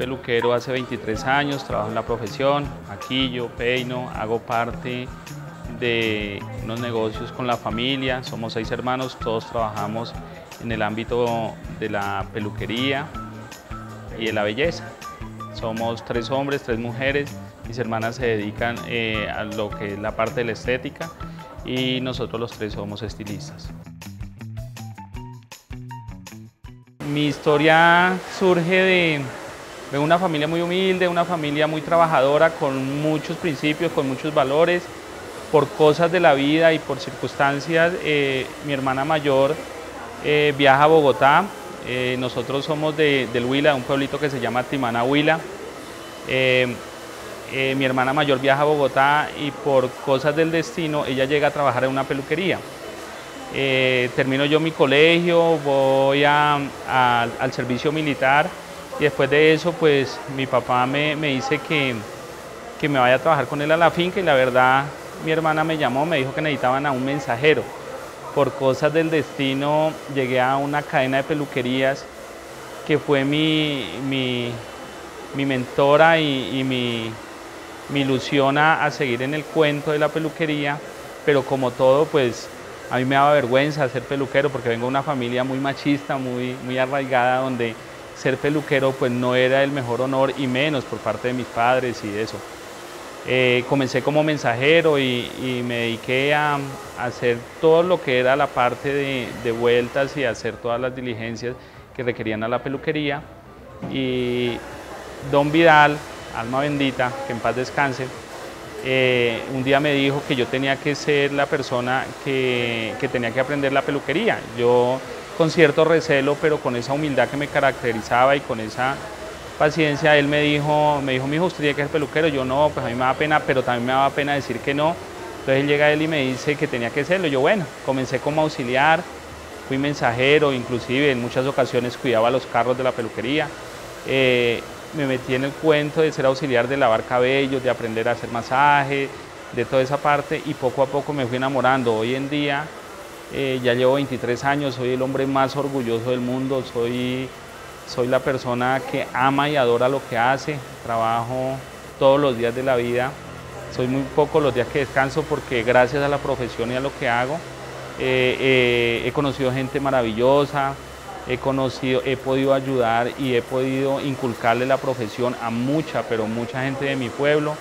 peluquero hace 23 años, trabajo en la profesión, maquillo, peino, hago parte de unos negocios con la familia, somos seis hermanos, todos trabajamos en el ámbito de la peluquería y de la belleza. Somos tres hombres, tres mujeres, mis hermanas se dedican eh, a lo que es la parte de la estética y nosotros los tres somos estilistas. Mi historia surge de, una familia muy humilde, una familia muy trabajadora, con muchos principios, con muchos valores. Por cosas de la vida y por circunstancias, eh, mi hermana mayor eh, viaja a Bogotá. Eh, nosotros somos de, del Huila, un pueblito que se llama Timana Huila. mi hermana mayor viaja a Bogotá y por cosas del destino ella llega a trabajar en una peluquería. Termino yo mi colegio, voy al servicio militar y después de eso pues mi papá me, dice que, que, me vaya a trabajar con él a la finca y la verdad mi hermana me llamó, me dijo que necesitaban a un mensajero. Por cosas del destino llegué a una cadena de peluquerías que fue mi, mi, mentora y, mi, ilusión a seguir en el cuento de la peluquería, pero como todo pues a mí me daba vergüenza ser peluquero porque vengo de una familia muy machista, muy, muy arraigada, donde ser peluquero pues no era el mejor honor y menos por parte de mis padres y eso. Eh, comencé como mensajero y, me dediqué a, hacer todo lo que era la parte de, vueltas y hacer todas las diligencias que requerían a la peluquería. Y don Vidal, alma bendita, que en paz descanse, eh, un día me dijo que yo tenía que ser la persona que, tenía que aprender la peluquería. Yo con cierto recelo, pero con esa humildad que me caracterizaba y con esa paciencia, él me dijo, me dijo, mi hijo, usted que ser peluquero. Yo no, pues a mí me da pena, pero también me daba pena decir que no. Entonces él llega él y me dice que tenía que serlo. Yo, bueno, comencé como auxiliar, fui mensajero, inclusive en muchas ocasiones cuidaba los carros de la peluquería. Eh, me metí en el cuento de ser auxiliar de lavar cabellos, de aprender a hacer masaje, de toda esa parte y poco a poco me fui enamorando. Hoy en día eh, ya llevo 23 años, soy el hombre más orgulloso del mundo, soy, soy la persona que ama y adora lo que hace, trabajo todos los días de la vida, soy muy pocos los días que descanso porque gracias a la profesión y a lo que hago eh, eh, he conocido gente maravillosa, he conocido, he podido ayudar y he podido inculcarle la profesión a mucha, pero mucha gente de mi pueblo,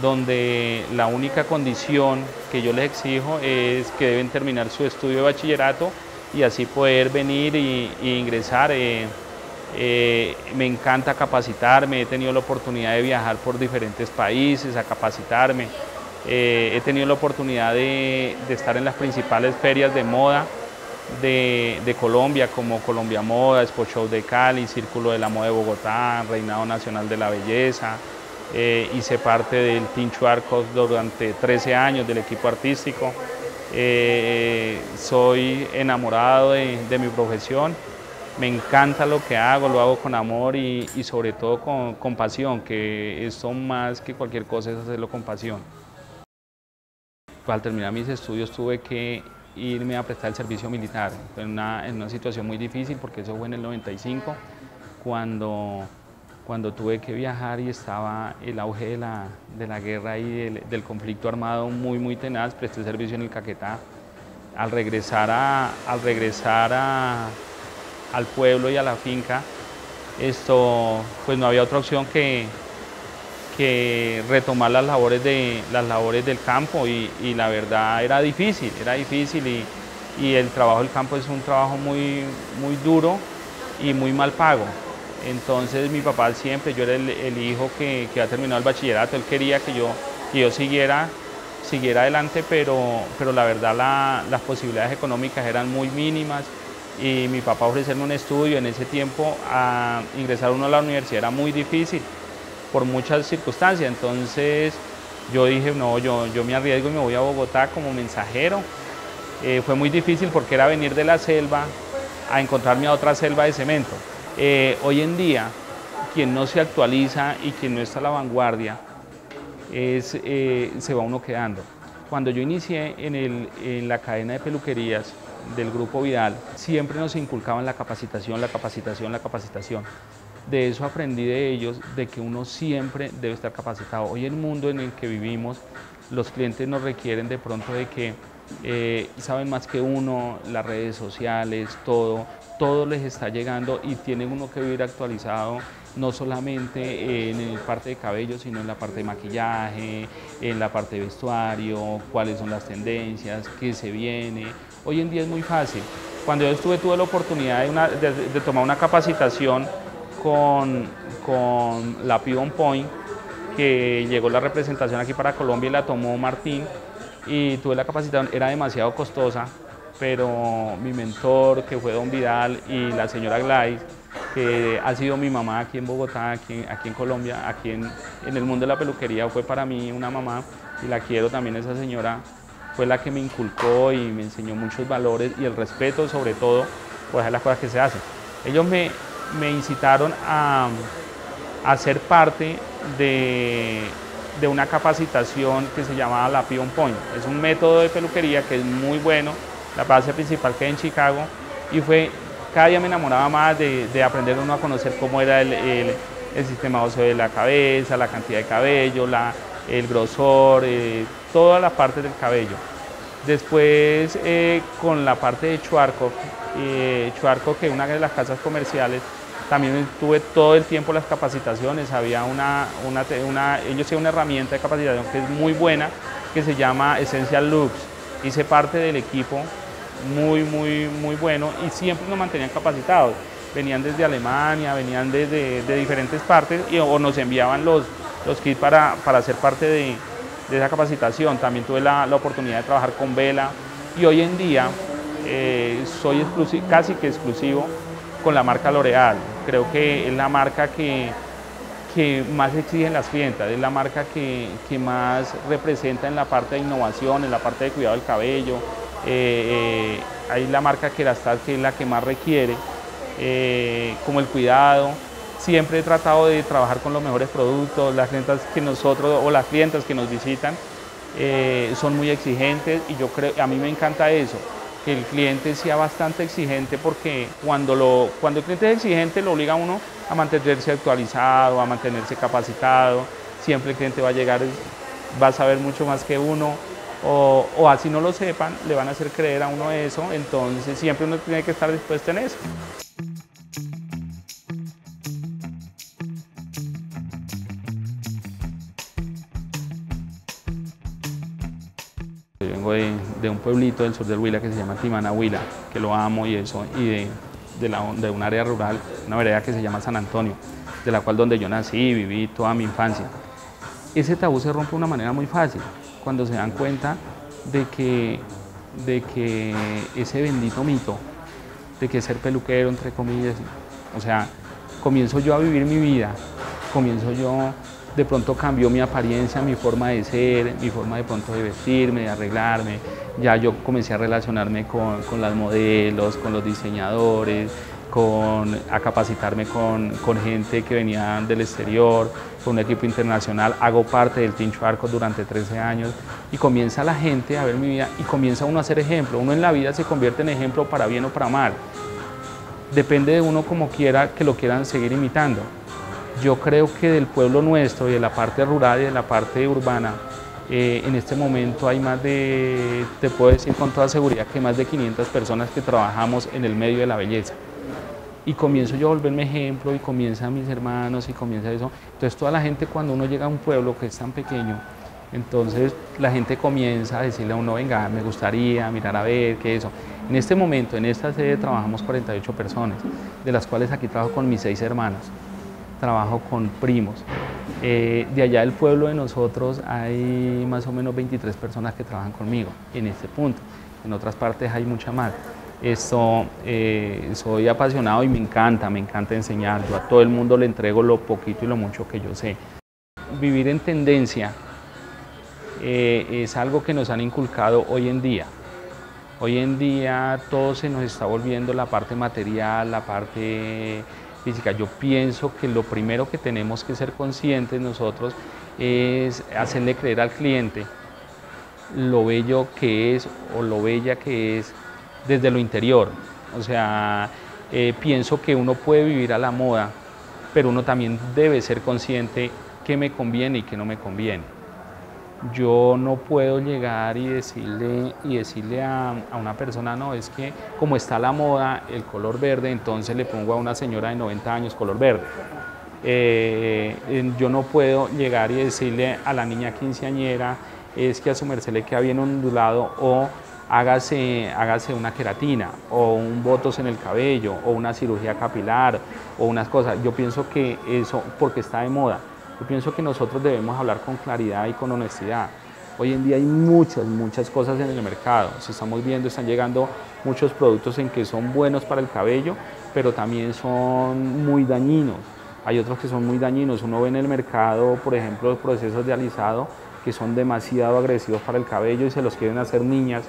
donde la única condición que yo les exijo es que deben terminar su estudio de bachillerato y así poder venir y, ingresar. Eh, eh, me encanta capacitarme, he tenido la oportunidad de viajar por diferentes países a capacitarme, eh, he tenido la oportunidad de estar en las principales ferias de moda, de, Colombia como Colombia Moda, Expo Show de Cali, Círculo de la Moda de Bogotá, Reinado Nacional de la Belleza. Eh, hice parte del Pincho Arcos durante 13 años del equipo artístico. Eh, soy enamorado de, mi profesión, me encanta lo que hago, lo hago con amor y, sobre todo con, con, pasión, que eso más que cualquier cosa es hacerlo con pasión. Al terminar mis estudios tuve que irme a prestar el servicio militar en una, en una situación muy difícil porque eso fue en el 95 cuando, cuando tuve que viajar y estaba el auge de la, de la guerra y del, conflicto armado muy muy tenaz, presté servicio en el Caquetá. Al regresar, a, al regresar a, al pueblo y a la finca, esto pues no había otra opción que, que retomar las labores, de, las labores del campo y, la verdad era difícil, era difícil y, el trabajo del campo es un trabajo muy, muy duro y muy mal pago. Entonces mi papá siempre, yo era el, hijo que, que, había terminado el bachillerato, él quería que yo, yo siguiera, siguiera adelante, pero, pero la verdad las posibilidades económicas eran muy mínimas y mi papá ofrecerme un estudio en ese tiempo a ingresar uno a la universidad era muy difícil por muchas circunstancias. Entonces yo dije, no, yo, yo me arriesgo y me voy a Bogotá como mensajero. Eh, fue muy difícil porque era venir de la selva a encontrarme a otra selva de cemento. Eh, hoy en día, quien no se actualiza y quien no está a la vanguardia, eh, se va uno quedando. Cuando yo inicié en, en la cadena de peluquerías del Grupo Vidal, siempre nos inculcaban la capacitación, la capacitación, la capacitación. de eso aprendí de ellos, de que uno siempre debe estar capacitado. Hoy el mundo en el que vivimos, los clientes nos requieren de pronto de que eh, saben más que uno, las redes sociales, todo, todo les está llegando y tienen uno que vivir actualizado no solamente en la parte de cabello, sino en la parte de maquillaje, en la parte de vestuario, cuáles son las tendencias, qué se viene. Hoy en día es muy fácil. Cuando yo estuve, tuve la oportunidad de, tomar una capacitación con, con la Pivon Point, que llegó la representación aquí para Colombia y la tomó Martín, y tuve la capacitación, era demasiado costosa, pero mi mentor, que fue Don Vidal, y la señora Gladys, que ha sido mi mamá aquí en Bogotá, aquí, aquí en Colombia, aquí en, en, el mundo de la peluquería, fue para mí una mamá y la quiero también esa señora, fue la que me inculcó y me enseñó muchos valores y el respeto sobre todo por hacer las cosas que se hacen. Ellos me, me incitaron a, a, ser parte de, de una capacitación que se llamaba la Pion Point. Es un método de peluquería que es muy bueno, la base principal que en Chicago y fue cada día me enamoraba más de, aprender uno a conocer cómo era el, sistema óseo de la cabeza, la cantidad de cabello, el grosor, eh, toda la parte del cabello. Después eh, con la parte de Chuarco, eh, Chuarco que es una de las casas comerciales, también tuve todo el tiempo las capacitaciones, había una, ellos tienen una herramienta de capacitación que es muy buena, que se llama Essential Looks. Hice parte del equipo muy, muy, muy bueno y siempre nos mantenían capacitados. Venían desde Alemania, venían desde de diferentes partes y, o nos enviaban los, los kits para, para ser parte de, esa capacitación. También tuve la, la, oportunidad de trabajar con Vela y hoy en día eh, soy casi que exclusivo con la marca L'Oreal. Creo que es la marca que, que más exigen las clientas, es la marca que, que, más representa en la parte de innovación, en la parte de cuidado del cabello, eh, hay la marca Kerastar que es la que más requiere, eh, como el cuidado. Siempre he tratado de trabajar con los mejores productos, las clientas que nosotros o las clientas que nos visitan eh, son muy exigentes y yo creo, a mí me encanta eso, que el cliente sea bastante exigente porque cuando, lo, cuando el cliente es exigente lo obliga a uno a mantenerse actualizado, a mantenerse capacitado, siempre el cliente va a llegar, va a saber mucho más que uno, o, así no lo sepan, le van a hacer creer a uno eso, entonces siempre uno tiene que estar dispuesto en eso. Yo vengo de, un pueblito del sur del Huila que se llama Timana Huila, que lo amo y eso, y de, de, un área rural, una vereda que se llama San Antonio, de la cual donde yo nací, viví toda mi infancia. Ese tabú se rompe de una manera muy fácil cuando se dan cuenta de que, de que ese bendito mito, de que ser peluquero, entre comillas, o sea, comienzo yo a vivir mi vida, comienzo yo, de pronto cambió mi apariencia, mi forma de ser, mi forma de pronto de vestirme, de arreglarme, ya yo comencé a relacionarme con, con las modelos, con los diseñadores, con, a capacitarme con, con, gente que venía del exterior, con un equipo internacional, hago parte del Team Arco durante 13 años y comienza la gente a ver mi vida y comienza uno a ser ejemplo. Uno en la vida se convierte en ejemplo para bien o para mal. Depende de uno como quiera que lo quieran seguir imitando. Yo creo que del pueblo nuestro y de la parte rural y de la parte urbana, eh, en este momento hay más de, te puedo decir con toda seguridad que más de 500 personas que trabajamos en el medio de la belleza y comienzo yo a volverme ejemplo y comienzan mis hermanos y comienza eso. Entonces toda la gente cuando uno llega a un pueblo que es tan pequeño, entonces la gente comienza a decirle a uno, venga, me gustaría mirar a ver qué eso. En este momento, en esta sede trabajamos 48 personas, de las cuales aquí trabajo con mis seis hermanos, trabajo con primos. Eh, de allá del pueblo de nosotros hay más o menos 23 personas que trabajan conmigo en este punto. En otras partes hay mucha más. Esto, eh, soy apasionado y me encanta, me encanta enseñar. Yo a todo el mundo le entrego lo poquito y lo mucho que yo sé. Vivir en tendencia eh, es algo que nos han inculcado hoy en día. Hoy en día todo se nos está volviendo la parte material, la parte Yo pienso que lo primero que tenemos que ser conscientes nosotros es hacerle creer al cliente lo bello que es o lo bella que es desde lo interior. O sea, eh, pienso que uno puede vivir a la moda pero uno también debe ser consciente qué me conviene y qué no me conviene. Yo no puedo llegar y decirle, y decirle a, una persona, no, es que como está la moda, el color verde, entonces le pongo a una señora de 90 años color verde. Eh, yo no puedo llegar y decirle a la niña quinceañera, es que a su merced le queda bien ondulado o hágase, hágase una queratina o un botox en el cabello o una cirugía capilar o unas cosas. Yo pienso que eso, porque está de moda, yo pienso que nosotros debemos hablar con claridad y con honestidad. Hoy en día hay muchas, muchas cosas en el mercado. Si estamos viendo, están llegando muchos productos en que son buenos para el cabello, pero también son muy dañinos. Hay otros que son muy dañinos. Uno ve en el mercado, por ejemplo, procesos de alisado que son demasiado agresivos para el cabello y se los quieren hacer niñas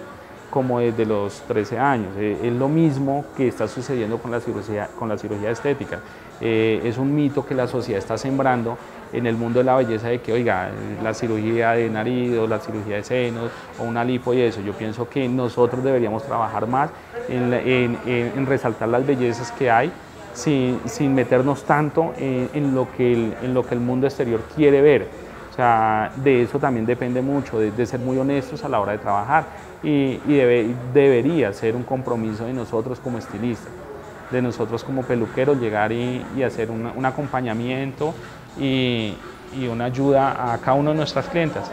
como desde los 13 años. Eh, es lo mismo que está sucediendo con la cirugía, con la cirugía estética. Eh, es un mito que la sociedad está sembrando en el mundo de la belleza de que, oiga, la cirugía de nariz o la cirugía de senos o una lipo y eso. Yo pienso que nosotros deberíamos trabajar más en, resaltar las bellezas que hay sin, meternos tanto en, lo que en lo que el mundo exterior quiere ver. O sea, de eso también depende mucho, de, ser muy honestos a la hora de trabajar y, debería ser un compromiso de nosotros como estilistas, de nosotros como peluqueros, llegar y, hacer un acompañamiento y, una ayuda a cada uno de nuestras clientas.